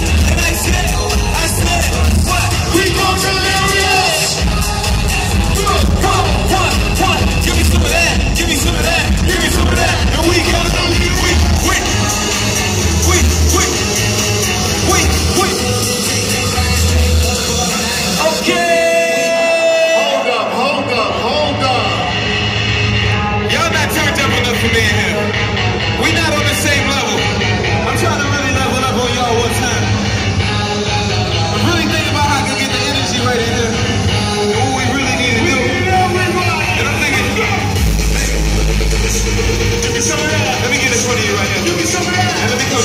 and I said,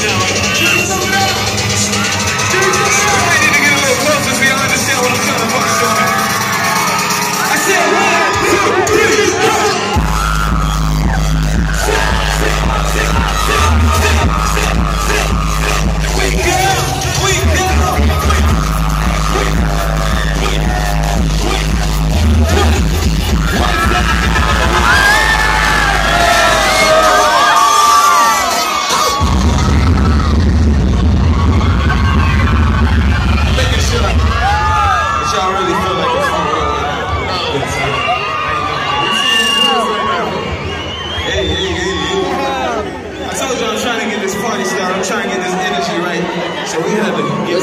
go. told you I'm trying to get this party started. I'm trying to get this energy right. So we had to get